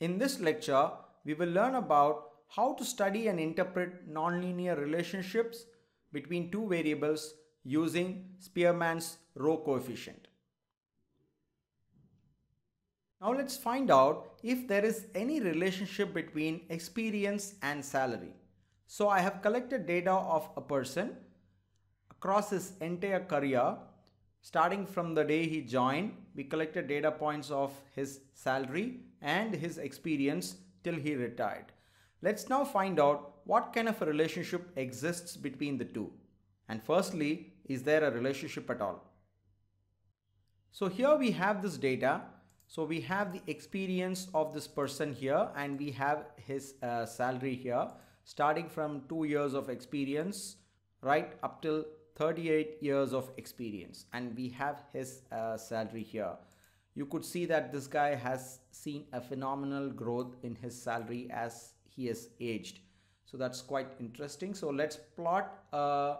In this lecture, we will learn about how to study and interpret nonlinear relationships between two variables using Spearman's rho coefficient. Now let's find out if there is any relationship between experience and salary. So I have collected data of a person across his entire career starting from the day he joined we collected data points of his salary and his experience till he retired. Let's now find out what kind of a relationship exists between the two. And firstly, is there a relationship at all? So here we have this data. So we have the experience of this person here and we have his uh, salary here starting from two years of experience right up till 38 years of experience and we have his uh, salary here. You could see that this guy has seen a phenomenal growth in his salary as he has aged. So that's quite interesting. So let's plot a